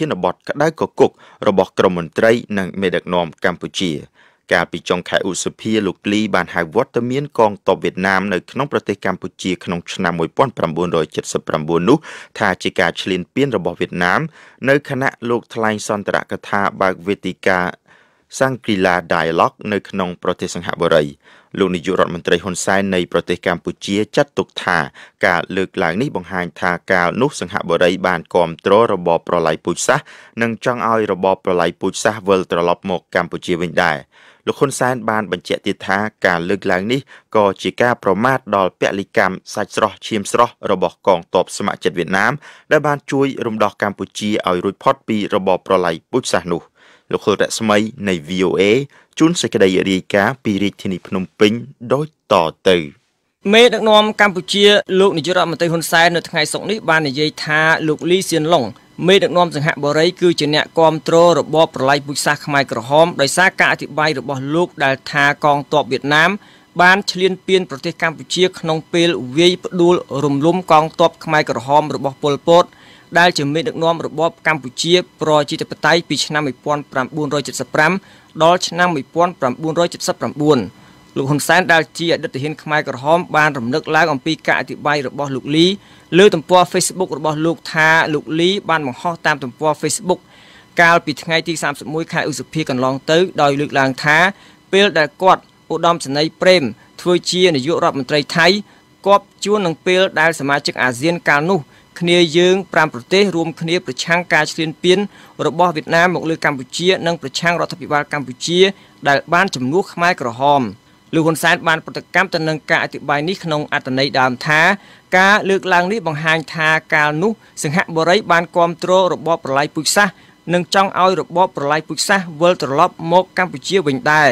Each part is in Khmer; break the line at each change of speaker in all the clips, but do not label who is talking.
ធានបទក្តៅកគុករបស់ក្រមមន្ត្រីនិងមេដឹកនាំកម្ពុជា កាលពីចុងខែឧសភាលោកលីបានហៅវត្តមានកងទ័ពវៀតណាមនៅក្នុងប្រទេសកម្ពុជាក្នុងឆ្នាំ1979នោះថាជាការឈ្លានពានរបស់វៀតណាម នៅខណៈលោកថ្លែងសន្ទរកថាបើកវេទិកា សង្គ្រីឡា Dialogue នៅក្នុងប្រទេសសង្ហបុរីលោកនាយករដ្ឋមន្ត្រីហ៊ុនសែននៃប្រទេសកម្ពុជាចាត់ទុកថាការលើកឡើងនេះបង្ហាញថាកាលនោះសង្ហបុរីបានគ្រប់គ្រងរបបប្រល័យពូជសាសន៍និងចង់ឲ្យរបបប្រល័យពូជសាសន៍វិលត្រឡប់មកកម្ពុជាវិញដែរលោកហ៊ុនសែនបានបញ្ជាក់ទៀតថាការលើកឡើងនេះក៏ជាការប្រមាថដល់ពលិកម្មសាច់ស្រស់ឈាមស្រស់របស់កងទ័ពស្ម័គ្រចិត្តវៀតណាមដែលបានជួយរំដោះកម្ពុជាឲ្យរួចផុតពីរបបប្រល័យពូជសាសន៍នោះ លោកខុលរស្មីនៃ VOA ជូនសេចក្តីរាយការណ៍ពីរាជធានីភ្នំពេញដូចតទៅ
មេដឹកនាំកម្ពុជាលោកនាយករដ្ឋមន្ត្រីហ៊ុនសែននៅថ្ងៃសុក្រនេះបាននិយាយថាលោកលីសៀនឡុងមេដឹកនាំសង្ហបុរីគឺជាអ្នកគ្រប់គ្រងរបបប្រល័យពូជសាសន៍ខ្មែរក្រហមដោយសារការអធិប្បាយរបស់លោកដែលថាកងទ័ពវៀតណាមបានឈ្លានពានប្រទេសកម្ពុជាក្នុងពេលវាយផ្ដួលរំលំកងទ័ពខ្មែរក្រហមរបស់ប៉ុលពត ដែលជាមេដឹកនាំរបបកម្ពុជាប្រជាធិបតេយ្យពីឆ្នាំ1975ដល់ឆ្នាំ1979លោកហ៊ុនសែនដែលជាអតីតហ៊ានខ្មែរក្រហមបានរំលឹកឡើងអំពីការអធិប្បាយរបស់លោកលីលើទំព័រ Facebook របស់លោកថាលោកលីបានបង្ហោះតាមទំព័រ Facebook កាលពីថ្ងៃទី31ខែឧសភាកន្លងទៅដោយលើកឡើងថាពេលដែលគាត់ឧត្តមសេនីយ៍ប្រេមធ្វើជានាយករដ្ឋមន្ត្រីថៃគប់ជួននឹងពេលដែលសមាជិកអាស៊ានកាលនោះ គ្នាយើង5ប្រទេសរួមគ្នាប្រឆាំងការឈ្លានពានរបស់វៀតណាមមកលើកម្ពុជានិងប្រឆាំងរដ្ឋាភិបាលកម្ពុជា ដែលបានជំនួសខ្មែរក្រហមលោកហ៊ុនសែនបានប្រតិកម្មទៅនឹងការអធិប្បាយនេះក្នុងអត្ថន័យដើមថាការលើកឡើងនេះបង្ហាញថាកាលនោះសង្ហបុរីបានគ្រប់គ្រងរបបប្រល័យពូជសាសន៍និងចង់ឲ្យរបបប្រល័យពូជសាសន៍វិលត្រឡប់មកកម្ពុជាវិញដែរ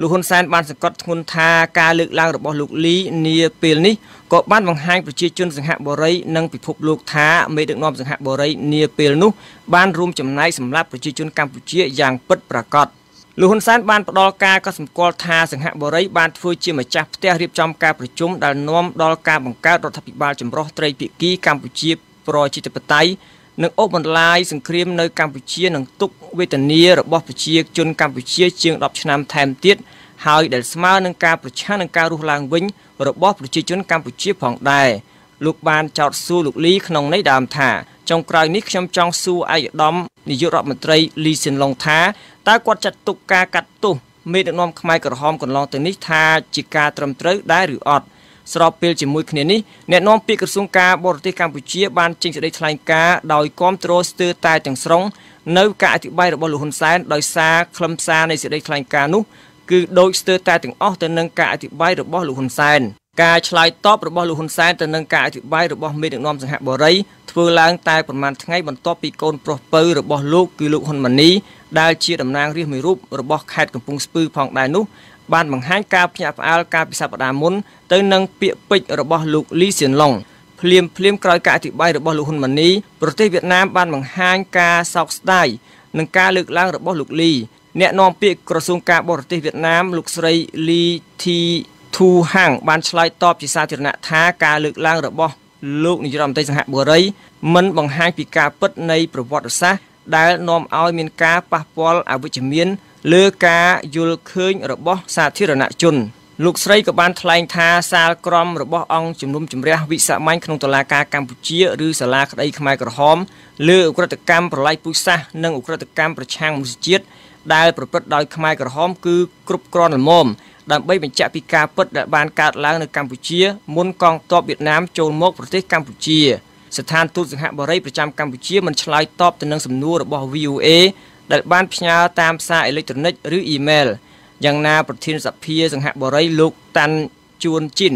លោកហ៊ុនសែនបានសង្កត់ធ្ងន់ថាការលើកឡើងរបស់លោកលីនាពេលនេះក៏បានបង្ហាញប្រជាជនសង្ហបុរីនិងពិភពលោកថាមេដឹកនាំសង្ហបុរីនាពេលនោះបានរួមចំណែកសម្រាប់ប្រជាជនកម្ពុជាយ៉ាងពិតប្រាកដលោកហ៊ុនសែនបានផ្ដល់ការកត់សម្គាល់ថាសង្ហបុរីបានធ្វើជាម្ចាស់ផ្ទះរៀបចំការប្រជុំដែលនាំដល់ការបង្កើតរដ្ឋាភិបាលចម្រុះត្រីភាគីកម្ពុជាប្រជាធិបតេយ្យ និងអូសបន្លាយសង្គ្រាមនៅកម្ពុជានឹងទុកវេទនារបស់ប្រជាជនកម្ពុជាជាង10ឆ្នាំថែមទៀតហើយដែលស្មើនឹងការប្រឆាំងនឹងការរស់ឡើងវិញ របស់ប្រជាជនកម្ពុជាផងដែរលោកបានចោទសួរលោកលីក្នុងន័យដើមថាចុងក្រោយនេះខ្ញុំចង់សួរឯកឧត្តមនាយករដ្ឋមន្ត្រីលីសៀនឡុងថាតើគាត់ចាត់ទុកការកាត់ទោសមេដឹកនាំខ្មែរក្រហមកន្លងទៅនេះថាជាការត្រឹមត្រូវដែរឬអត់ ស្របពេលជាមួយគ្នានេះអ្នកនាំពាក្យក្រសួងការបរទេសកម្ពុជាបានចេញសេចក្តីថ្លែងការណ៍ដោយគាំទ្រស្ទើរតែទាំងស្រុងនៅការអធិប្បាយរបស់លោកហ៊ុនសែនដោយសារខ្លឹមសារនៃសេចក្តីថ្លែងការណ៍នោះគឺដូចស្ទើរតែទាំងអស់ទៅនឹងការអធិប្បាយរបស់លោកហ៊ុនសែនការឆ្លើយតបរបស់លោកហ៊ុនសែនទៅនឹងការអធិប្បាយរបស់មេដឹកនាំសង្ហបុរីធ្វើឡើងតែប្រមាណថ្ងៃបន្ទាប់ពីកូនប្រុសពៅរបស់លោកគឺលោកហ៊ុនម៉ាណីដែលជាតំណាងរាស្ត្រមួយរូបរបស់ខេត្តកំពង់ស្ពឺផងដែរនោះ បានបង្ហាញការភ្ញាក់ផ្អើលការពិសប្តាហ៍មុនទៅនឹងពាក្យពេចន៍របស់លោកលីសៀនឡុងភ្លាមភ្លាមក្រោយការអធិប្បាយរបស់លោកហ៊ុនម៉ាណីប្រទេសវៀតណាមបានបង្ហាញការសោកស្ដាយនឹងការលើកឡើងរបស់លោកលីអ្នកនាំពាក្យក្រសួងការបរទេសវៀតណាមលោកស្រីលីធីធូហាំងបានឆ្លើយតបជាសាធារណៈថាការលើកឡើងរបស់លោកនាយរដ្ឋមន្ត្រីសង្ហបុរីមិនបង្ហាញពីការពិតនៃប្រវត្តិសាស្ត្រដែលនាំឲ្យមានការប៉ះពាល់អវិជ្ជមាន លើការយល់ឃើញរបស់សាធារណជនលោកស្រីក៏បានថ្លែងថាសាលក្រមរបស់អង្គជំនុំជម្រះវិសាមញ្ញក្នុងតុលាការកម្ពុជាឬសាលាក្តីខ្មែរក្រហមលើអ ுக ្រិតកម្មប្រល័យពូជសាសន៍និងអ ுக ្រិតកម្មប្រឆាំងមនុស្សជាតិដែលប្រព្រឹត្តដោយខ្មែរក្រហមគឺគ្រប់គ្រាន់ល្មមដើម្បីបញ្ជាក់ពីការពិតដែលបានកើតឡើងនៅកម្ពុជាមុនកងទ័ពវៀតណាមចូលមកប្រទេសកម្ពុជាស្ថានទូតសិង្ហបុរីប្រចាំកម្ពុជាមិនឆ្លើយតបទៅនឹងសំណួររបស់ VOA ដែលបានផ្ញើតាមសារអេឡិចត្រូនិកឬអ៊ីមែលយ៉ាងណាប្រធានសភាសង្ហបុរីលោកតាន់ជួនជីន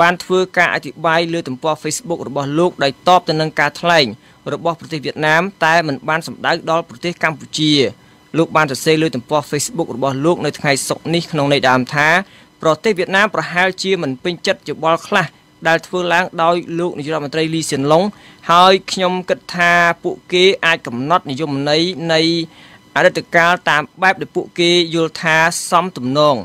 បានធ្វើការអធិប្បាយលើទំព័រ Facebook របស់លោកដោយតបទៅនឹងការថ្លែងរបស់ប្រទេសវៀតណាមតែមិនបានសម្ដៅដល់ប្រទេសកម្ពុជាលោកបានសរសេរលើទំព័រ Facebook របស់លោកនៅថ្ងៃសុក្រនេះក្នុងន័យដើមថាប្រទេសវៀតណាមប្រហែលជាមិនពេញចិត្តយោបល់ខ្លះដែលធ្វើឡើងដោយលោកនាយករដ្ឋមន្ត្រីលីសៀនឡុងហើយខ្ញុំគិតថាពួកគេអាចកំណត់និយមន័យនៃ អតីតកាលតាមបែបដែលពួកគេយល់ថាសមទំនង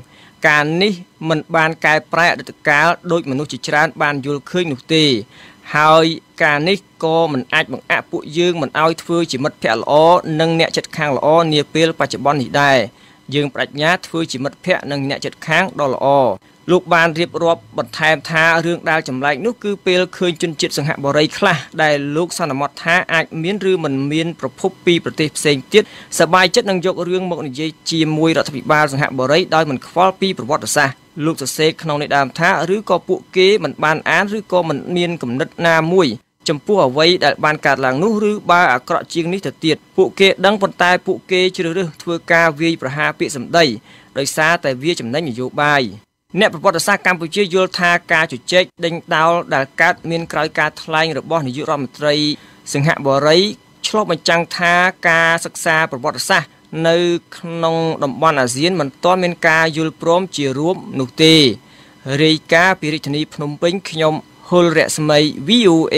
ការនេះមិនបានកែប្រែអតីតកាលដោយមនុស្សជាច្រើនបានយល់ឃើញនោះទេ ហើយការនេះក៏មិនអាចបង្អាក់ពួកយើងមិនឲ្យធ្វើជាមិត្តភក្តិល្អនិងអ្នកចិត្តខាងល្អនាពេលបច្ចុប្បន្ននេះដែរយើងបដិញ្ញាធ្វើជាមិត្តភក្តិនិងអ្នកចិត្តខាងដ៏ល្អ លោកបានរៀបរាប់បន្ថែមថារឿងដែលចម្លែកនោះគឺពេលឃើញជនជាតិសង្ហបុរីខ្លះដែលលោកសន្មតថាអាចមានឬមិនមានប្រភពពីប្រទេសផ្សេងទៀតសប្បាយចិត្តនឹងយករឿងមកនិយាយជាមួយរដ្ឋាភិបាលសង្ហបុរីដោយមិនខ្វល់ពីប្រវត្តិសាស្ត្រលោកសរសេរក្នុងនៃដើមថាឬក៏ពួកគេមិនបានអានឬក៏មិនមានគំនិតណាមួយចំពោះអ្វីដែលបានកើតឡើងនោះឬបើអាក្រក់ជាងនេះទៅទៀតពួកគេដឹងប៉ុន្តែពួកគេជ្រើសរើសធ្វើការវាយប្រហារពាក្យសម្ដីដោយសារតែវាចំណេញនយោបាយ អ្នកប្រវត្តិសាស្ត្រកម្ពុជាយល់ថាការជជែកដេញដោលដែលកើតមានក្រោយការថ្លែងរបស់នាយករដ្ឋមន្ត្រី សិង្ហបុរីឆ្លុះបញ្ចាំងថាការសិក្សាប្រវត្តិសាស្ត្រនៅក្នុងតំបន់អាស៊ានមិនទាន់មានការយល់ព្រមជារួមនោះទេរាយការណ៍ពីរាជធានីភ្នំពេញខ្ញុំ ហុលរស្មី VOA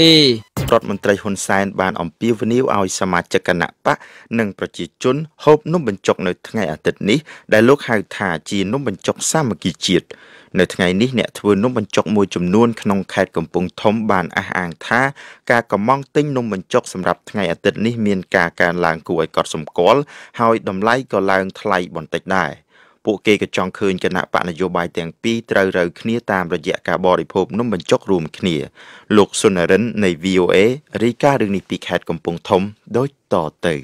រដ្ឋមន្ត្រីហ៊ុនសែនបានអំពាវនាវឲ្យសមាជិកគណៈបកនិងប្រជាជនហូបនំបញ្ចុកនៅថ្ងៃអាទិត្យនេះដែលលោកហៅថាជានំបញ្ចុកសាមគ្គីជាតិនៅថ្ងៃនេះអ្នកធ្វើនំបញ្ចុកមួយចំនួនក្នុងខេត្តកំពង់ធំបានអះអាងថាការកម្មង់ទិញនំបញ្ចុកសម្រាប់ថ្ងៃអាទិត្យនេះមានការកើនឡើងគួរឲ្យកត់សម្គាល់ហើយតម្លៃក៏ឡើងថ្លៃបន្តិចដែរ ពួកគេក៏ចង់ឃើញគណៈបកនយោបាយទាំងពីរត្រូវរើគ្នាតាមរយៈការបរិភោគនំបញ្ចុករួមគ្នាលោកសុនរិននៃ VOA រាយការណ៍រឿងនេះពីខេត្តកំពង់ធំដូចតទៅ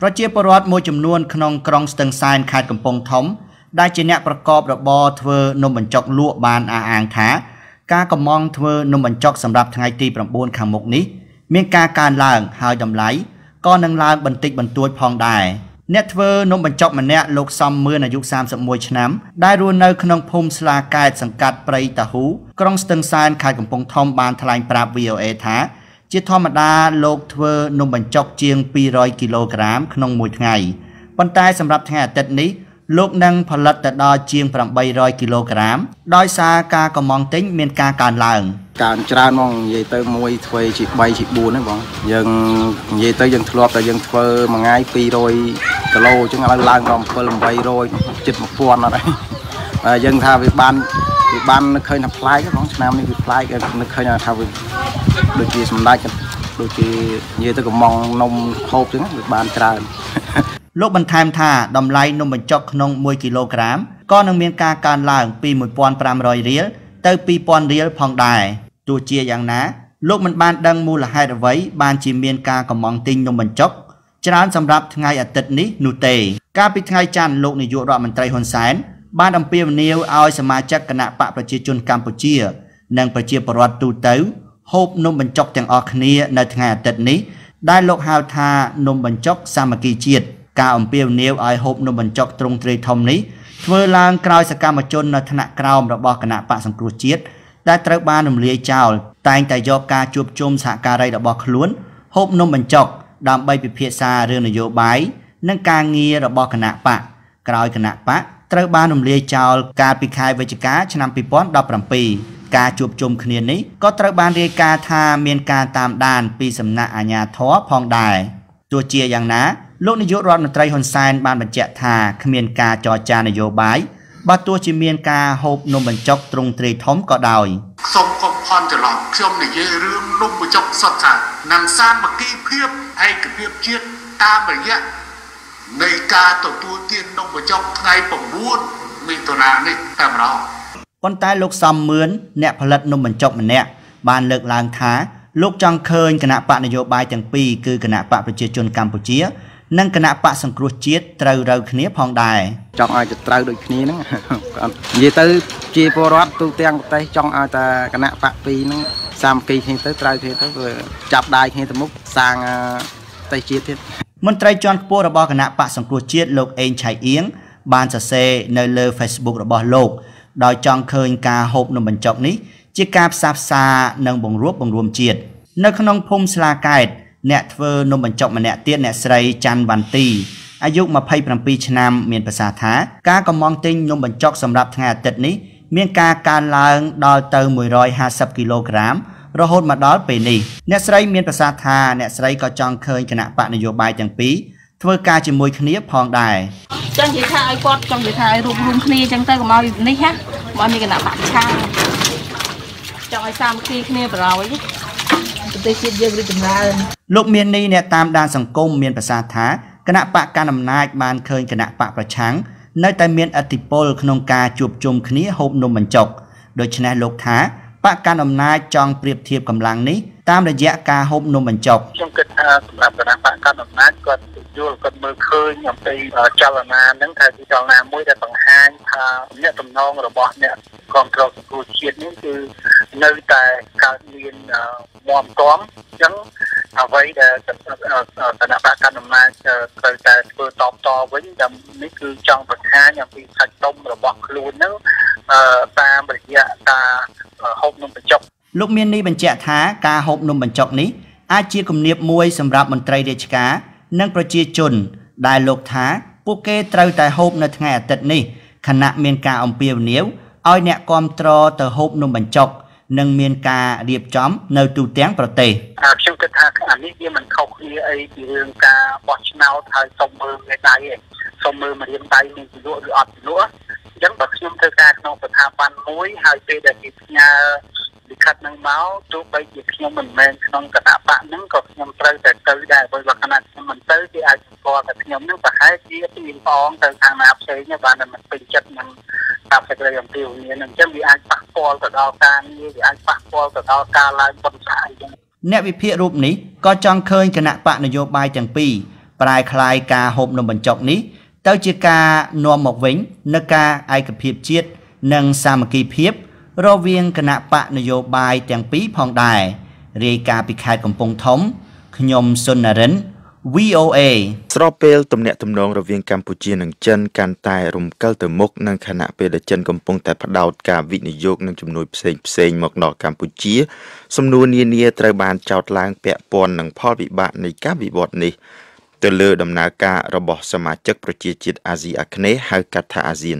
ប្រជាពលរដ្ឋមួយចំនួនក្នុងក្រុងស្ទឹងសែនខេត្តកំពង់ធំ ដែលជាអ្នកប្រកបរបរធ្វើនំបញ្ចុកលក់បានអះអាងថាការកម្មង់ធ្វើនំបញ្ចុកសម្រាប់ថ្ងៃទី9ខាងមុខនេះ មានការកើនឡើងហើយតម្លៃក៏នឹងឡើងបន្តិចបន្តួចផងដែរ អ្នកធ្វើនំបញ្ចុកម្នាក់លោកសំមឿនអាយុ31ឆ្នាំដែលរស់នៅក្នុងភូមិស្លាកែតសង្កាត់ព្រៃតាហ៊ូក្រុងស្ទឹងសែនខេត្តកំពង់ធំបានថ្លែងប្រាប់ VOA ថាជាធម្មតាលោកធ្វើនំបញ្ចុកជាង200គីឡូក្រាមក្នុងមួយថ្ងៃប៉ុន្តែសម្រាប់ថ្ងៃអាទិត្យនេះលោកនឹងផលិតទៅដល់ជាង800គីឡូក្រាមដោយសារការកម្មង់ទិញមានការកើនឡើង
កើនច្រើនហ្មងនិយាយទៅមួយធ្វើជា3ជា4ហ្នឹងបងយើងនិយាយទៅយើងធ្លាប់តែយើងធ្វើមួយថ្ងៃ200 គីឡូអញ្ចឹងឥឡូវឡើងដល់7 800ជិត1000អត់ហើយយើងថាវាបានវាបាននឹកឃើញថាប្លែកហ្មងឆ្នាំនេះវាប្លែកនឹកឃើញថាវាដូចជាសម្ដេចដូចជានិយាយទៅកំងនំហូបអញ្ចឹងវាបានច្រើន
លោកបន្ថែមថាតម្លៃនំបញ្ចុកក្នុង1គីឡូក្រាមក៏នឹងមានការកើនឡើងពី1500រៀលទៅ2000រៀលផងដែរទោះជាយ៉ាងណា លោកមិនបានដឹងមូលហេតុអ្វីបានជាមានការកំងទិញនំបញ្ចុក ច្រើនសម្រាប់ថ្ងៃអាទិត្យនេះនោះទេ កាលពីថ្ងៃច័ន្ទលោកនាយករដ្ឋមន្ត្រីហ៊ុនសែនបានអំពាវនាវឲ្យសមាជិកគណៈបកប្រជាជនកម្ពុជា និងប្រជាពលរដ្ឋទូទៅហូបនំបញ្ចុកទាំងអស់គ្នានៅថ្ងៃអាទិត្យនេះដែលលោកហៅថានំបញ្ចុកសាមគ្គីជាតិការអំពាវនាវឲ្យហូបនំបញ្ចុកទ្រង់ទ្រាយធំនេះធ្វើឡើងក្រោយសកម្មជននៅថ្នាក់ក្រោមរបស់គណៈបកសង្គ្រោះជាតិដែលត្រូវបានរំលាយចោលតែងតែយកការជួបជុំសហការីរបស់ខ្លួនហូបនំបញ្ចុក ដើម្បីពិភាក្សារឿងនយោបាយនិងការងាររបស់គណៈបកក្រោយគណៈបកត្រូវបានរំលាយចោលកាលពីខែវិច្ឆិកាឆ្នាំ2017ការជួបជុំគ្នានេះក៏ត្រូវបានរាយការណ៍ថាមានការតាមដានពីសំណាក់អាជ្ញាធរផងដែរទោះជាយ៉ាងណាលោកនាយករដ្ឋមន្ត្រីហ៊ុនសែនបានបញ្ជាក់ថាគ្មានការចរចានយោបាយ បើទោះជាមានការហូបនំបញ្ចុកទ្រង់ទ្រាយធំក៏ដោយ
សូមកុំផន់ច្រឡំខ្ញុំនិយាយរឿងនំបញ្ចុកសុទ្ធសាធនិងសាមគ្គីភាពឯកភាពជាតិតាមរយៈនៃការទទួលទាននំបញ្ចុកថ្ងៃ9មិថុនានេះតែម្ដង
ប៉ុន្តែលោកសំមឿនអ្នកផលិតនំបញ្ចុកម្នាក់បានលើកឡើងថាលោកចង់ឃើញគណៈបកនយោបាយទាំងពីរគឺគណៈបកប្រជាជនកម្ពុជា និងគណៈបកសង្គ្រោះជាតិត្រូវរើគ្នាផងដែរ
ចង់ឲ្យទៅត្រូវដូចគ្នាហ្នឹងនិយាយទៅជាពលរដ្ឋទូទាំងប្រទេសចង់ឲ្យតែគណៈបកពីរហ្នឹងសាមគ្គីគ្នាទៅត្រូវគ្នាទៅចាប់ដៃគ្នាទៅមុខសាងប្រទេសជាតិទៀត
មន្ត្រីជាន់ខ្ពស់របស់គណៈបកសង្គ្រោះជាតិលោកអេងឆៃអៀងបានសរសេរនៅលើ Facebook របស់លោកដោយចង់ឃើញការហូបនំបញ្ចុកនេះជាការផ្សះផ្សានិងបង្រួបបង្រួមជាតិនៅក្នុងភូមិស្លាកែត អ្នកធ្វើនំបញ្ចុកម្នាក់ទៀតអ្នកស្រីច័ន្ទវន្ទីអាយុ27ឆ្នាំមានប្រសាសន៍ថាការកំងទិញនំបញ្ចុកសម្រាប់ថ្ងៃអាទិត្យនេះមានការកើនឡើងដល់ទៅ150គីឡូក្រាមរហូតមកដល់ពេលនេះអ្នកស្រីមានប្រសាសន៍ថាអ្នកស្រីក៏ចង់ឃើញគណៈបកនយោបាយទាំងពីរធ្វើការជាមួយគ្នាផងដែរ
ចង់និយាយថាឲ្យគាត់ចង់និយាយថាឲ្យរួមរួមគ្នាអញ្ចឹងទៅកុំឲ្យនេះណាមកមានគណៈបកឆា ចង់ឲ្យសាមគ្គីគ្នាបរោយប្រទេសជាតិយើងរីកចម្រើន
លោកមាននេះអ្នកតាមដានសង្គមមានប្រសាសន៍ថាគណៈបកកណ្ដាលអំណាចបានឃើញគណៈបកប្រឆាំងនៅតែមានអធិបុលក្នុងការជួបជុំគ្នាហូបនំបញ្ចុកដូច្នេះលោកថា បកកណ្ដាលអំណាចចង់ប្រៀបធៀបកម្លាំងនេះតាមរយៈការហូបនំបញ្ចុក
ខ្ញុំគិតថាសម្រាប់គណៈបកកណ្ដាលអំណាចគាត់យល់គាត់មើលឃើញអំពីចលនាហ្នឹងថាជាចលនាមួយដែលបង្ហាញថាអ្នកតំណងរបស់អ្នកគ្រប់គ្រងសង្គមជាតិនេះគឺនៅតែកើតមានមមទាំអញ្ចឹង អ្វីដែលគណៈបកកណ្ដាលអំណាចត្រូវតែធ្វើតបតវិញតាមនេះគឺចង់បង្ហាញអំពីសាច់ដុំរបស់ខ្លួនហ្នឹងតាមរយៈការហូបនំបញ្ចុក
លោកមាននេះបញ្ជាក់ថាការហូបនំបញ្ចុកនេះអាចជាគំនាបមួយសម្រាប់មន្ត្រីរាជការនិងប្រជាជន ដែលលោកថាពួកគេត្រូវតែហូបនៅថ្ងៃអាទិត្យនេះខណៈមានការអំពាវនាវឲ្យអ្នកគ្រប់គ្រងទៅហូបនំបញ្ចុកនិងមានការរៀបចំនៅទូទាំងប្រទេស
ខ្ញុំគិតថា អានេះវាមិនខុសគ្នាអីពីរឿងការបោះឆ្នោតហើយសុំមើលមេដៃឯងសុំមើលមរៀនដៃនឹងជំនួសឬអត់ជំនួសអញ្ចឹងបើខ្ញុំធ្វើការក្នុងស្ថាប័នមួយហើយពេលដែលគេផ្ញើលិខិតនឹងមកទោះបីជាខ្ញុំមិនមែនក្នុងគណៈបកហ្នឹងក៏ខ្ញុំត្រូវតែទៅដែរបើបើគណៈខ្ញុំមិនទៅគេអាចស្គាល់ថាខ្ញុំហ្នឹងប្រហែលជាពីផងទៅខាងណាផ្សេងបានតែមិនពេញចិត្តនឹងតាមសេចក្តីអំពាវនាវហ្នឹងអញ្ចឹងវាអាចប៉ះពាល់ទៅដល់ការងារវាអាចប៉ះពាល់ទៅដល់ការឡើងបុណ្យសាអីចឹង
អ្នកវិភាគរូបនេះ ក៏ចង់ឃើញគណៈបកនយោបាយទាំងពីរប្រែคลายការហូបនំបញ្ចុកនេះទៅជាការនាំមកវិញនូវការឯកភាពជាតិនិងសាមគ្គីភាព រវាងគណៈបកនយោបាយទាំងពីរផងដែររាយការណ៍ពីខេត្តកំពង់ធំខ្ញុំសុននរិន VOA
ស្របពេលទំនាក់ទំនងរវាងកម្ពុជានិងចិនកាន់តែរំកិលទៅមុខនឹងខណៈពេលដែលចិនកំពុងតែផ្ដោតការវិនិយោគនិងជំនួយផ្សេងផ្សេងមកដល់កម្ពុជា សំណួរនានាត្រូវបានចោទឡើងពាក់ព័ន្ធនឹងផលវិបាកនៃការវិវត្តនេះទៅលើដំណើរការរបស់សមាជិកប្រជាជាតិអាស៊ីអាគ្នេយ៍ហៅកាត់ថាអាស៊ាន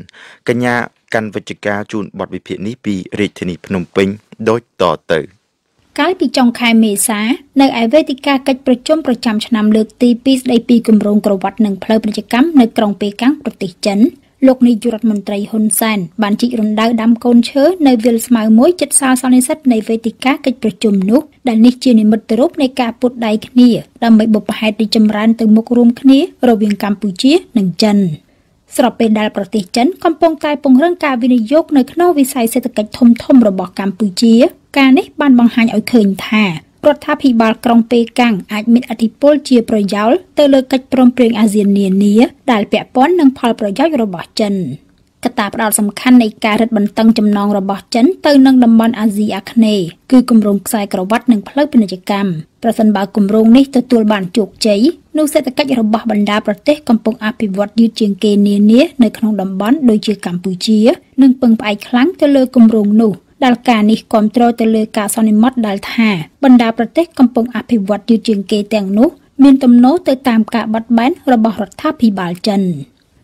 កញ្ញាកាន់វិជ្ជការជូនបទវិភាគនេះពីរាជធានីភ្នំពេញដូចតទៅ។
កាលពីចុងខែមេសានៅឯវេទិកាកិច្ចប្រជុំប្រចាំឆ្នាំលើកទី2ស្ដីពីគម្រោងក្រវ៉ាត់និងផ្លូវពាណិជ្ជកម្មនៅក្រុងប៉េកាំងប្រទេសចិនលោកនាយករដ្ឋមន្ត្រីហ៊ុនសែនបានជីករណ្ដៅដាំកូនឈើនៅវាលស្មៅមួយជិតសាលសន្និសិទនៃវេទិកាកិច្ចប្រជុំនោះដែលនេះជានិមិត្តរូបនៃការពុតដៃគ្នាដើម្បីបុព្វហេតុរីចម្រើនទៅមុខរួមគ្នារវាងកម្ពុជានិងចិនស្របពេលដែលប្រទេសចិនកំពុងតែពង្រឹងការវិនិយោគនៅក្នុងវិស័យសេដ្ឋកិច្ចធំៗរបស់កម្ពុជា ការនេះបានបង្ហាញឲ្យឃើញថារដ្ឋាភិបាលក្រុងប៉េកាំងអាចមានអធិបុលជាប្រយោលទៅលើកិច្ចព្រមព្រៀងអាស៊ាននានាដែលពាក់ព័ន្ធនឹងផលប្រយោជន៍របស់ចិនកត្តាផ្ដោតសំខាន់នៃការរឹតបន្តឹងចំណងរបស់ចិនទៅនឹងតំបន់អាស៊ីអាគ្នេយ៍គឺគម្រោងខ្សែក្រវ៉ាត់និងផ្លូវពាណិជ្ជកម្មប្រសិនបើគម្រោងនេះទទួលបានជោគជ័យនោះសេដ្ឋកិច្ចរបស់បណ្ដាប្រទេសកំពុងអភិវឌ្ឍយឺតជាងគេនានានៅក្នុងតំបន់ដូចជាកម្ពុជានឹងពឹងផ្អែកខ្លាំងទៅលើគម្រោងនោះ ដែលការនេះគ្រប់គ្រងទៅលើការសន្និមត់ដែលថាបណ្ដាប្រទេសកំពុងអភិវឌ្ឍយឺតជាងគេទាំងនោះ មានទំនោរទៅតាមការបត់បែនរបស់រដ្ឋាភិបាលចិន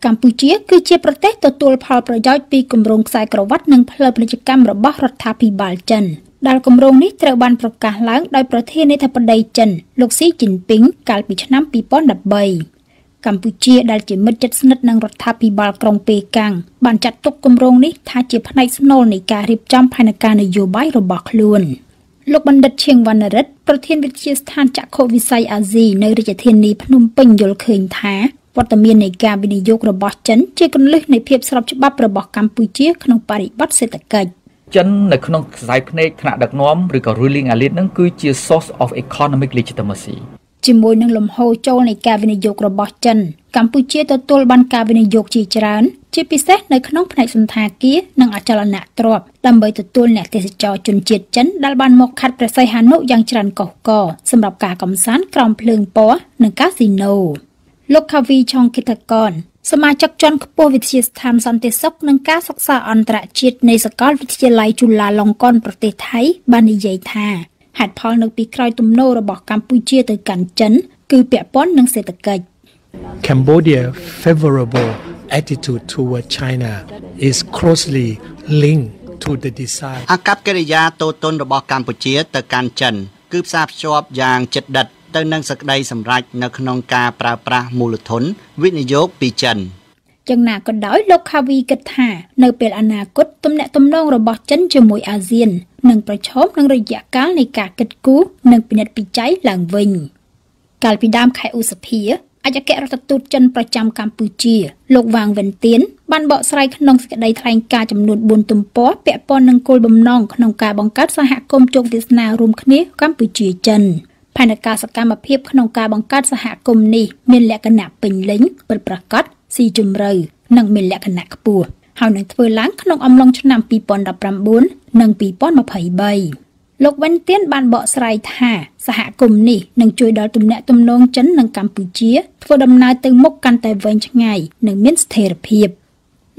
កម្ពុជាគឺជាប្រទេសទទួលផលប្រយោជន៍ពីគម្រោងខ្សែក្រវ៉ាត់និងផ្លូវពាណិជ្ជកម្មរបស់រដ្ឋាភិបាលចិនដែលគម្រោងនេះត្រូវបានប្រកាសឡើងដោយប្រធានាធិបតីចិនលោកស៊ីជីនពីងកាលពីឆ្នាំ2013 កម្ពុជាដែលជាមិត្តជិតស្និទ្ធនឹងរដ្ឋាភិបាលក្រុងប៉េកាំងបានចាត់ទុកគម្រោងនេះថាជាផ្នែកស្នូលនៃការរៀបចំផែនការនយោបាយរបស់ខ្លួនលោកបណ្ឌិតឈៀងវណ្ណរិទ្ធប្រធានវិទ្យាស្ថានចក្ខុវិស័យអាស៊ីនៅរាជធានីភ្នំពេញយល់ឃើញថាវត្តមាននៃការវិនិយោគរបស់ចិនជាគន្លឹះនៃភាពស្របច្បាប់របស់កម្ពុជា ក្នុងបរិបទសេដ្ឋកិច្ច
ចិននៅក្នុងខ្សែភ្នែកថ្នាក់ដឹកនាំឬក៏ ruling elite ហ្នឹងគឺជា source of economic legitimacy
ជាមួយនឹងលំហូរចូលនៃការវិនិយោគរបស់ចិនកម្ពុជាទទួលបានការវិនិយោគជាច្រើន ជាពិសេសនៅក្នុងផ្នែកសន្តាគារនិងអចលនទ្រព្យដើម្បីទទួលអ្នកទេសចរជនជាតិចិនដែលបានមកខាត់ព្រះសីហនុយ៉ាងច្រើនកុះករសម្រាប់ការកំសាន្តក្រោមភ្លើងពណ៌និងកាស៊ីណូលោកខាវីឆុងគិតកនសមាជិកជាន់ខ្ពស់វិទ្យាស្ថានសន្តិសុខនិងការសិក្សាអន្តរជាតិនៃសាកលវិទ្យាល័យជូឡាឡុងកុនប្រទេសថៃបាននិយាយថា ហេតុផលនៅពីក្រោយទំនោររបស់កម្ពុជាទៅកាន់ចិន គឺពាក់ព័ន្ធនឹងសេដ្ឋកិច្ច
Cambodia favorable attitude toward China is closely linked to the desire
អាកប្បកិរិយាតូតនរបស់កម្ពុជាទៅកាន់ចិន គឺផ្សារភ្ជាប់យ៉ាងជិតដិតទៅនឹងសក្តីសម្រេចនៅក្នុងការប្រើប្រាស់មូលធនវិនិយោគពីចិន
យ៉ាងណាក៏ដោយលោកខាវីគិតថានៅពេលអនាគតទំនាក់ទំនងរបស់ចិនជាមួយអាស៊ាននឹងប្រឈមនឹងរយៈកាលនៃការគិតគូរនិងពិនិត្យពិច័យឡើងវិញកាលពីដើមខែឧសភាអគ្គរដ្ឋទូតចិនប្រចាំកម្ពុជាលោកវ៉ាងវិនទៀនបានបកស្រាយក្នុងសេចក្តីថ្លែងការណ៍ចំនួន4ទំព័រពាក់ព័ន្ធនឹងគោលបំណងក្នុងការបង្កើតសហគមន៍ជោគវាសនារួមគ្នាកម្ពុជាចិន ផែនការសកម្មភាពក្នុងការបង្កើតសហគមន៍នេះមានលក្ខណៈពេញលេញពិតប្រាកដស៊ីជម្រៅនិងមានលក្ខណៈខ្ពស់ហើយនឹងធ្វើឡើងក្នុងអំឡុងឆ្នាំ2019និង2023លោកវិនទៀនបានបកស្រាយថាសហគមន៍នេះនឹងជួយដល់ទំនាក់ទំនងចិននិងកម្ពុជាធ្វើដំណើរទៅមុខកាន់តែវែងឆ្ងាយនិងមានស្ថិរភាព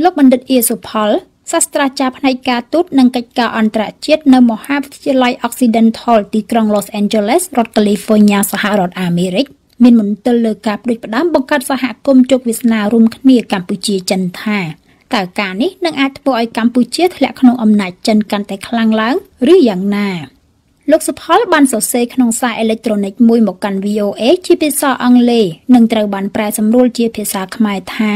លោកបណ្ឌិតអៀសុផល សាស្ត្រាចារ្យផ្នែកការទូតនិងកិច្ចការអន្តរជាតិនៅមហាវិទ្យាល័យ Occidental ទីក្រុង Los Angeles រដ្ឋ California សហរដ្ឋអាមេរិកមានមន្ទិលលើការផ្ដួចផ្ដើមបង្កើតសហគមន៍ជោគវាសនារួមគ្នាកម្ពុជាចិនថាតើការនេះនឹងអាចធ្វើឲ្យកម្ពុជាធ្លាក់ក្នុងអំណាចចិនកាន់តែខ្លាំងឡើងឬយ៉ាងណាលោកសុផលបានសរសេរក្នុងសារអេឡិចត្រូនិកមួយមកកាន់ VOA ជាភាសាអង់គ្លេសនិងត្រូវបានប្រែសម្រួលជាភាសាខ្មែរថា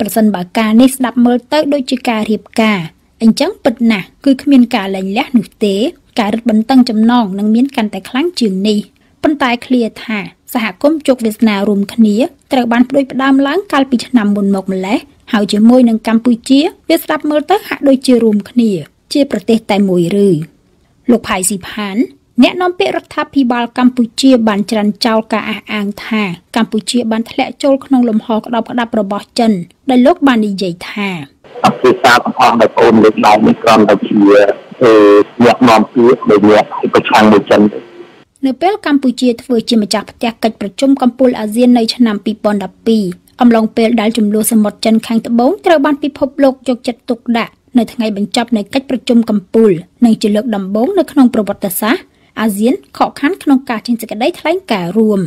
ប្រសិនបើការនេះស្ដាប់មើលទៅដូចជាការរៀបការអញ្ចឹងពិតណាស់គឺគ្មានការលែងលះនោះទេ ការរឹតបន្តឹងចំណងនឹងមានកាន់តែខ្លាំងជាងនេះប៉ុន្តែឃ្លាថាសហគមន៍ជោគវាសនារួមគ្នាត្រូវបានផ្ដួចផ្ដើមឡើងកាលពីឆ្នាំមុនមកម្លេះហើយជាមួយនឹងកម្ពុជាវាស្ដាប់មើលទៅហាក់ដូចជារួមគ្នា ជាប្រទេសតែមួយឬលោកផៃស៊ីផាន អ្នកនាំពាក្យរដ្ឋាភិបាលកម្ពុជាបានច្រានចោលការអះអាងថាកម្ពុជាបានធ្លាក់ចូលក្នុងលំហក្តោបក្តាប់របស់ចិនដែលលោកបាននិយាយថា
អភិសាទាំងអស់ដែលបងលើកឡើងនេះគ្រាន់តែជាអ្នកនាំពាក្យដែលអ្នកប្រឆាំងមួយចិនទេ
នៅពេលកម្ពុជាធ្វើជាម្ចាស់ផ្ទះកិច្ចប្រជុំកំពូលអាស៊ាននៅឆ្នាំ2012អំឡុងពេលដែលចំនួនសមុទ្រចិនខាងត្បូងត្រូវបានពិភពលោកយកចិត្តទុកដាក់នៅថ្ងៃបញ្ចប់នៃកិច្ចប្រជុំកំពូលនិងជាលើកដំបូងនៅក្នុងប្រវត្តិសាស្ត្រ អាស៊ានខកខានក្នុងការចេញសេចក្តីថ្លែងការណ៍រួម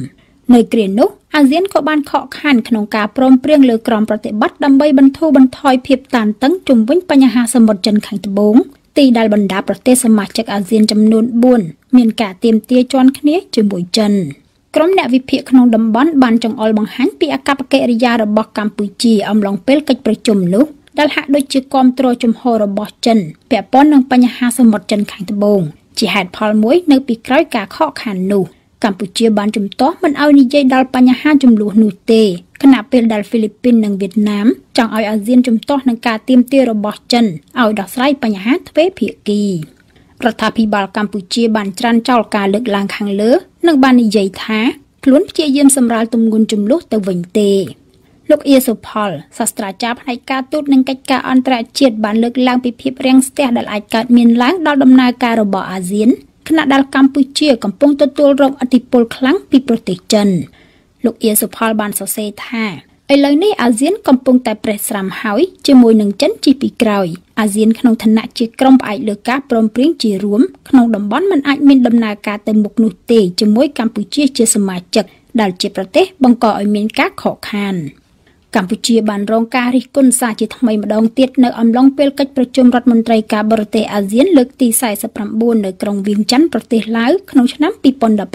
នៅគ្រានោះអាស៊ានក៏បានខកខានក្នុងការព្រមព្រៀងលើក្រមប្រតិបត្តិដើម្បីបន្ធូរបន្ថយភាពតានតឹងជំវិញបញ្ហាសមុទ្រចិនខាងត្បូងទីដែលបណ្ដាប្រទេសសមាជិកអាស៊ានចំនួន4មានការទៀមទាជាន់គ្នាជាមួយចិនក្រុមអ្នកវិភាគក្នុងតំបន់បានចង្អុលបង្ហាញពីអកប្បកិរិយារបស់កម្ពុជាអំឡុងពេលកិច្ចប្រជុំនោះដែលហាក់ដូចជាគាំទ្រជំហររបស់ចិនពាក់ព័ន្ធនឹងបញ្ហាសមុទ្រចិនខាងត្បូង ជាហេតុផលមួយនៅពីក្រោយការខកខាននោះកម្ពុជាបានជំទាស់មិនឲ្យនិយាយដល់បញ្ហាចំនួននោះទេខណៈពេលដែលហ្វីលីពីននិងវៀតណាមចង់ឲ្យអាស៊ានជំទាស់នឹងការទៀមទារបស់ចិនឲ្យដោះស្រាយបញ្ហាទ្វេភាគីរដ្ឋាភិបាលកម្ពុជាបានច្រានចោលការលើកឡើងខាងលើ និងបាននិយាយថាខ្លួនព្យាយាមសម្រាលទម្ងន់ចំនួនទៅវិញទេ លោកអៀសុផលសាស្ត្រាចារ្យផ្នែកការទូតនិងកិច្ចការអន្តរជាតិបានលើកឡើងពីភាពរាំងស្ទះដែលអាចកើតមានឡើងដល់ដំណើរការរបស់អាស៊ានខណៈដែលកម្ពុជាកំពុងទទួលរងឥទ្ធិពលខ្លាំងពីប្រទេសចិនលោកអៀសុផលបានសរសេរថាឥឡូវនេះអាស៊ានកំពុងតែប្រេះស្រាំហើយជាមួយនឹងចិនជិះពីក្រោយអាស៊ានក្នុងឋានៈជាក្រុមផ្អែកលើការព្រមព្រៀងជារួមក្នុងតំបន់មិនអាចមានដំណើរការទៅមុខនោះទេជាមួយកម្ពុជាជាសមាជិកដែលជាប្រទេសបង្កឲ្យមានការខកខាន កម្ពុជាបានរងការរិះគន់សារជាថ្មីម្ដងទៀតនៅអំឡុងពេលកិច្ចប្រជុំរដ្ឋមន្ត្រីការបរទេសអាស៊ានលើកទី49នៅក្រុងវៀងច័ន្ទប្រទេសឡាវក្នុងឆ្នាំ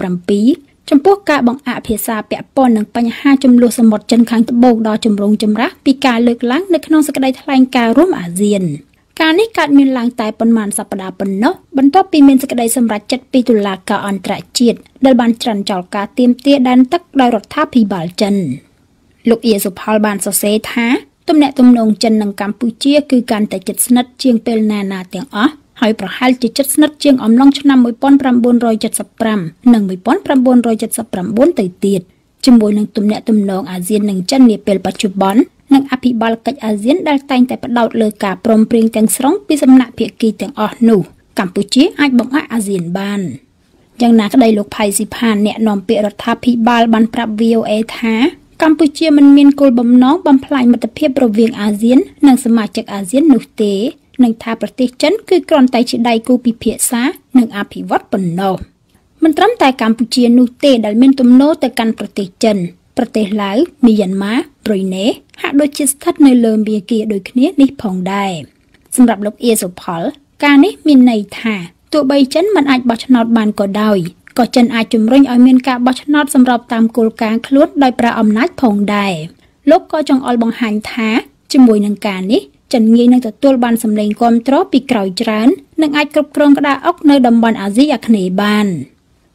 2017ចំពោះការបង្អាក់ភាសាពាក់ព័ន្ធនឹងបញ្ហាចំនួនសមុទ្រចិនខាងត្បូងដ៏ចម្រូងចម្រាសពីការលើកឡើងនៅក្នុងសេចក្តីថ្លែងការណ៍រួមអាស៊ានការនេះកើតមានឡើងតែប៉ុន្មានសប្តាហ៍ប៉ុណ្ណោះបន្ទាប់ពីមានសេចក្តីសម្រេចចិត្តពីតុលាការអន្តរជាតិដែលបានច្រានចោលការទាមទារដែនទឹកដោយរដ្ឋាភិបាលចិន។ លោកអៀសុផលបានសរសេរថាទំនាក់ទំនងចិននិងកម្ពុជាគឺកាន់តែជិតស្និទ្ធជាងពេលណាណាទាំងអស់ហើយប្រហែលជាជិតស្និទ្ធជាងអំឡុងឆ្នាំ1975និង1979ទៅទៀតជាមួយនឹងទំនាក់ទំនងអាស៊ាននិងចិននាពេលបច្ចុប្បន្ននិងអភិបាលកិច្ចអាស៊ានដែលតែងតែផ្ដោតលើការព្រមព្រៀងទាំងស្រុងពីសំណាក់ភាគីទាំងអស់នោះកម្ពុជាអាចបង្អាក់អាស៊ានបានយ៉ាងណាក្តីលោកផៃស៊ីផានអ្នកនាំពាក្យរដ្ឋាភិបាលបានប្រាប់ VOA ថា កម្ពុជាមិនមានគោលបំណងបំផ្លាញមិត្តភាពរវាងអាស៊ាន និងសមាជិកអាស៊ាននោះទេនិងថាប្រទេសចិនគឺគ្រាន់តែជាដៃគូពិភាក្សានិងអភិវឌ្ឍប៉ុណ្ណោះមិនត្រឹមតែកម្ពុជានោះទេដែលមានទំនោរទៅកាន់ប្រទេសចិន ប្រទេសឡាវមីយ៉ាន់ម៉ាប្រ៊ុយណេហាក់ដូចជាស្ថិតនៅលើមាគ៌ាដូចគ្នានេះផងដែរសម្រាប់លោកអៀសុផល ការនេះមានន័យថាទោះបីចិនមិនអាចបោះឆ្នោតបានក៏ដោយ ក៏ចិនអាចជំរុញឲ្យមានការបោះឆ្នោតសម្របតាមគោលការណ៍ខ្លួនដោយប្រើអំណាចផងដែរលោកក៏ចង្អុលបង្ហាញថាជាមួយនឹងការនេះចិនងាយនឹងទទួលបានសម្លេងគាំទ្រពីក្រោយច្រើននិងអាចគ្រប់គ្រងក្តារអុកនៅតំបន់អាស៊ីអាគ្នេយ៍បាន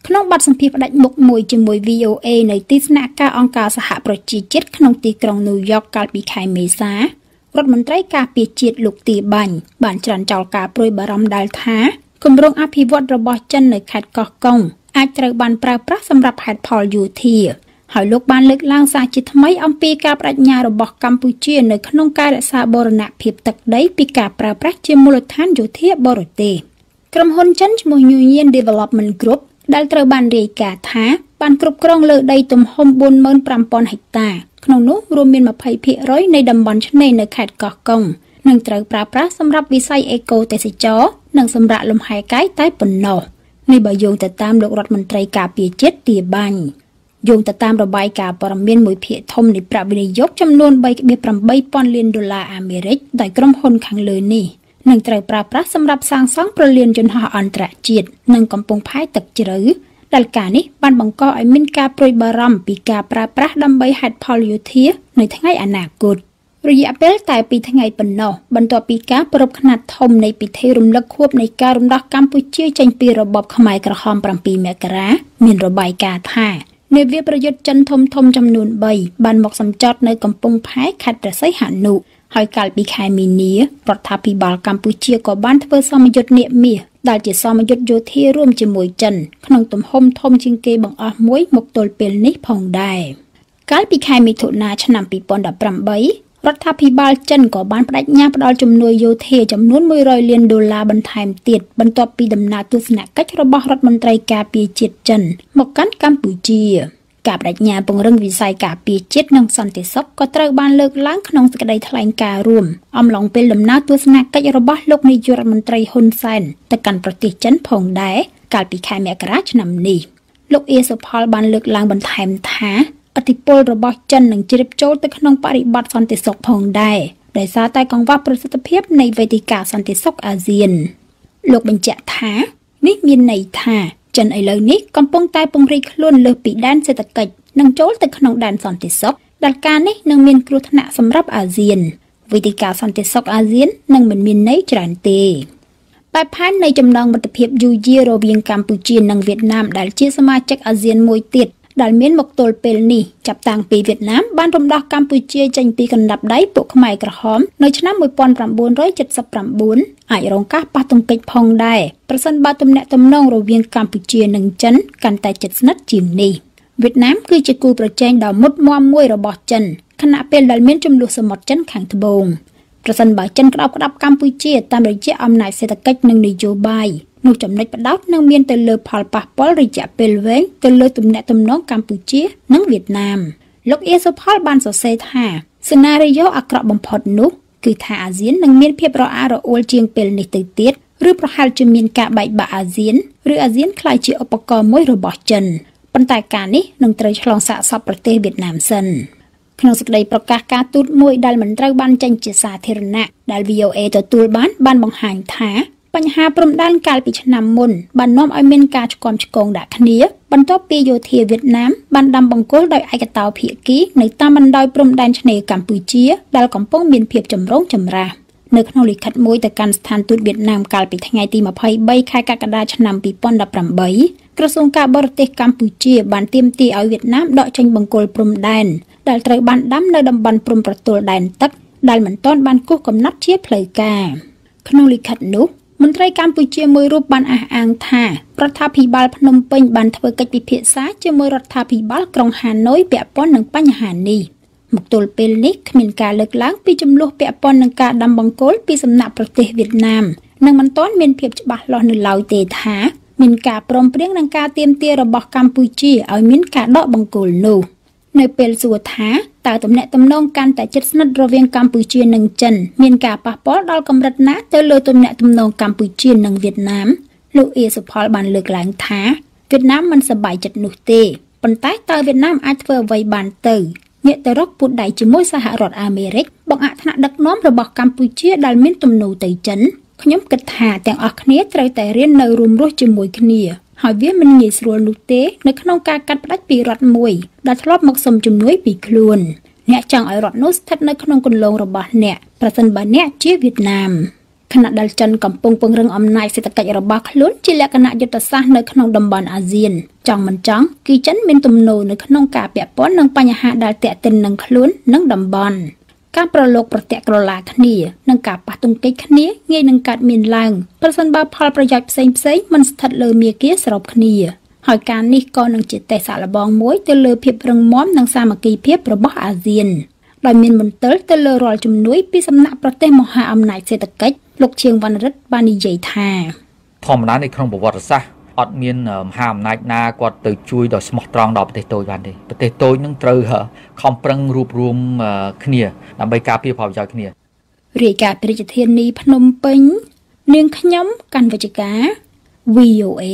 ក្នុងបទសម្ភាសន៍ផ្ដាច់មុខមួយជាមួយ VOA នៅទីស្នាក់ការអង្គការសហប្រជាជាតិក្នុងទីក្រុងញូវយ៉កកាលពីខែមេសារដ្ឋមន្ត្រីការពារជាតិលោកទីបាញ់បានច្រានចោលការព្រួយបារម្ភដែលថាគម្រោងអភិវឌ្ឍរបស់ចិននៅខេត្តកោះកុង អាចត្រូវបានប្រើប្រាស់សម្រាប់ហេតុផលយោធាហើយលោកបានលើកឡើងសារជាថ្មីអំពីការបដិញ្ញារបស់កម្ពុជានៅក្នុងការរក្សាបូរណភាពទឹកដីពីការប្រើប្រាស់ជាមូលដ្ឋានយោធាបរទេសក្រុមហ៊ុនចិនឈ្មោះ Union Development Group ដែលត្រូវបានរាយការណ៍ថាបានគ្រប់គ្រងលើដីទំហំ45,000ហិកតា ក្នុងនោះរួមមាន20%នៃតំបន់ឆ្នេរនៅខេត្តកោះកុងនិងត្រូវប្រើប្រាស់សម្រាប់វិស័យអេកូទេសចរនិងសម្រាប់លំហែកាយតែប៉ុណ្ណោះ នេះបើយោងទៅតាមលោករដ្ឋមន្ត្រីការពារជាតិទាបាញ់យោងទៅតាមរបាយការណ៍ព័ត៌មានមួយភាគធំនៃប្រាក់វិនិយោគចំនួន3.8000លានដុល្លារអាមេរិកដោយក្រុមហ៊ុនខាងលើនេះនឹងត្រូវប្រើប្រាស់សម្រាប់សាងសង់ប្រលានយន្តហោះអន្តរជាតិនិងកំពង់ផែទឹកជ្រៅដែលការនេះបានបង្កឲ្យមានការព្រួយបារម្ភពីការប្រើប្រាស់ដើម្បីហេតុផលយោធានៅថ្ងៃអនាគត រយៈពេលតែ2ថ្ងៃប៉ុណ្ណោះបន្ទាប់ពីការប្រពខណាត់ធំនៃពិធីរំលឹកខួបនៃការរំដោះកម្ពុជាចេញពីរបបខ្មែរក្រហម7មករាមានរបាយការណ៍ថានាវាប្រយុទ្ធចិនធំធំចំនួន3បានមកសម្ចតនៅកំពង់ផែខេត្តព្រះសីហនុហើយកាលពីខែមីនារដ្ឋាភិបាលកម្ពុជាក៏បានធ្វើសមយុទ្ធនាគមាសដែលជាសមយុទ្ធយោធារួមជាមួយចិន ក្នុងទំហំធំជាងគេបង្អស់មួយមកទល់ពេលនេះផងដែរកាលពីខែមិថុនាឆ្នាំ2018 រដ្ឋាភិបាលចិនក៏បានបដិញ្ញាផ្ដល់ជំនួយយោធាចំនួន100លានដុល្លារបន្ថែមទៀតបន្ទាប់ពីដំណើរទស្សនកិច្ចរបស់រដ្ឋមន្ត្រីការពារជាតិចិន មកកាន់កម្ពុជាការបដិញ្ញាពង្រឹងវិស័យការពារជាតិនិងសន្តិសុខក៏ត្រូវបានលើកឡើងក្នុងសេចក្តីថ្លែងការណ៍រួមអំឡុងពេលដំណើរទស្សនកិច្ចរបស់លោកនាយករដ្ឋមន្ត្រីហ៊ុនសែនទៅកាន់ប្រទេសចិនផងដែរកាលពីខែមករាឆ្នាំនេះលោកអៀសុផលបានលើកឡើងបន្ថែមថា ឥទ្ធិពលរបស់ចិននឹងជ្រាបចូលទៅក្នុងបរិបទសន្តិសុខផងដែរដោយសារតែកង្វះប្រសិទ្ធភាពនៃវេទិកាសន្តិសុខអាស៊ាន លោកបញ្ជាក់ថានេះមានន័យថាចិនឥឡូវនេះកំពុងតែពង្រីកខ្លួនលើសពីដែនសេដ្ឋកិច្ចនិងចូលទៅក្នុងដែនសន្តិសុខដែលការនេះនឹងមានគ្រោះថ្នាក់សម្រាប់អាស៊ានវេទិកាសន្តិសុខអាស៊ាននឹងមិនមានន័យច្រើនទេបែបផែននៃចំណងមិត្តភាពយូរយាររវាងកម្ពុជានិងវៀតណាមដែលជាសមាជិកអាស៊ានមួយទៀត ដែលមានមកទល់ពេលនេះចាប់តាំងពីវៀតណាមបានរំដោះកម្ពុជាចេញពីកណ្ដាប់ដៃពួកខ្មែរក្រហមនៅឆ្នាំ1979អាចរងការប៉ះទង្គិចផងដែរប្រសិនបើទំនាក់ទំនងរវាងកម្ពុជានិងចិនកាន់តែជិតស្និទ្ធជាងនេះវៀតណាមគឺជាគូប្រជែងដ៏មុតមមមួយរបស់ចិនខណៈពេលដែលមានចំនួនសមុទ្រចិនខាងត្បូងប្រសិនបើចិនក្តោបក្តាប់កម្ពុជាតាមរយៈអំណាចសេដ្ឋកិច្ចនិងនយោបាយ នោះចំណុចបដោតនឹងមានទៅលើផលប៉ះពាល់រយៈពេលវែងទៅលើទំនាក់ទំនងកម្ពុជា និងវៀតណាមលោកអៀសុផលបានសរសេរថាសេណារីយ៉ូអាក្រក់បំផុតនោះគឺថាអាស៊ាននឹងមានភាពរអាក់រអួលជាងពេលនេះទៅទៀតឬប្រហែលជាមានការបែកបាក់អាស៊ានឬអាស៊ានក្លាយជាឧបករណ៍មួយរបស់ចិនប៉ុន្តែការនេះនឹងត្រូវឆ្លងសាកសពប្រទេសវៀតណាមសិនក្នុងសេចក្តីប្រកាសការទូតមួយដែលមិនត្រូវបានចេញជាសាធារណៈដែល VOA ទទួលបានបានបង្ហាញថា បញ្ហាព្រំដែនកាលពីឆ្នាំមុនបាននាំឲ្យមានការឆ្គាំឆ្គងដាក់គ្នាបន្ទាប់ពីយោធាវៀតណាមបានដាំបង្គោលដោយឯកតោភាគីនៅតាមបណ្ដោយព្រំដែនឆ្នេរកម្ពុជាដែលកំពុងមានភាពចម្រូងចម្រាសនៅក្នុងលិខិតមួយទៅកាន់ស្ថានទូតវៀតណាមកាលពីថ្ងៃទី23ខែកក្កដាឆ្នាំ2018ក្រសួងការបរទេសកម្ពុជាបានទាមទារឲ្យវៀតណាមដកចេញបង្គោលព្រំដែនដែលត្រូវបានដាំនៅតំបន់ព្រំប្រទល់ដែនទឹកដែលមិនទាន់បានគូសកំណត់ជាផ្លូវការក្នុងលិខិតនោះ មន្ត្រីកម្ពុជាមួយរូបបានអះអាងថារដ្ឋាភិបាលភ្នំពេញបានធ្វើកិច្ចពិភាក្សាជាមួយរដ្ឋាភិបាលក្រុងហាណូយពាក់ព័ន្ធនឹងបញ្ហានេះមកទល់ពេលនេះគ្មានការលើកឡើងពីចំនួនពាក់ព័ន្ធនឹងការដាំបង្គោលពីសំណាក់ប្រទេសវៀតណាមនិងមិនទាន់មានភាពច្បាស់លាស់នៅឡើយទេថាមានការព្រមព្រៀងនឹងការទៀមទារបស់កម្ពុជាឲ្យមានការដកបង្គោលនោះ។ នៅពេលសួរថាតើទំនាក់ទំនងកាន់តែជិតស្និទ្ធរវាងកម្ពុជានិងចិន មានការប៉ះពាល់ដល់កម្រិតណាទៅលើទំនាក់ទំនងកម្ពុជានិងវៀតណាមលោកអៀសុផលបានលើកឡើងថាវៀតណាមមិនសប្បាយចិត្តនោះទេប៉ុន្តែតើវៀតណាមអាចធ្វើអ្វីបានទៅងាកទៅរកពុតដៃជាមួយសហរដ្ឋអាមេរិកបង្អាក់ថ្នាក់ដឹកនាំរបស់កម្ពុជាដែលមានទំនោរទៅចិនខ្ញុំគិតថាទាំងអស់គ្នាត្រូវតែរៀននៅរួមរស់ជាមួយគ្នា ហើយវាមិនងាយស្រួលនោះទេនៅក្នុងការកាត់ផ្តាច់ពីរដ្ឋមួយដែលធ្លាប់មកសុំជំនួយពីខ្លួនអ្នកចង់ឲ្យរដ្ឋនោះស្ថិតនៅក្នុងគន្លងរបស់អ្នកប្រសិនបើអ្នកជាវៀតណាមខណៈដែលចិនកំពុងពង្រឹងអំណាចសេដ្ឋកិច្ចរបស់ខ្លួនជាលក្ខណៈយុទ្ធសាស្ត្រនៅក្នុងតំបន់អាស៊ានចង់មិនចង់គឺចិនមានទំនោរនៅក្នុងការពាក់ព័ន្ធនឹងបញ្ហាដែលទាក់ទិននឹងខ្លួននិងតំបន់ ការប្រឡូកប្រតិក្រឡាគ្នានិងការប៉ះទង្គិចគ្នាងាយនឹងកើតមានឡើងប្រសិនបើផលប្រយោជន៍ផ្សេងផ្សេងមិនស្ថិតលើមាគ៌ាស្របគ្នាហើយការនេះក៏នឹងជាទេសាកល្បងមួយទៅលើភាពរឹងមាំនិងសាមគ្គីភាពរបស់អាស៊ានដោយមានមន្ទិលទៅលើរាល់ជំនួយពីសំណាក់ប្រទេសមហាអំណាចសេដ្ឋកិច្ចលោកឈៀងវណ្ណរិទ្ធបាននិយាយថា
ធម្មតានៅក្នុងប្រវត្តិសាស្ត្រ អត់មានមហាអំណាចណាគាត់ទៅជួយដល់ស្មោះត្រង់ដល់ប្រទេសតូចបានទេប្រទេសតូចនឹងត្រូវខំប្រឹងរួបរวมគ្នាដើម្បីការពារផលប្រយោជន៍គ្នា
រាយការណ៍ពីរាជធានីភ្នំពេញ នាងខ្ញុំកាន់វិជ្ជការ VOA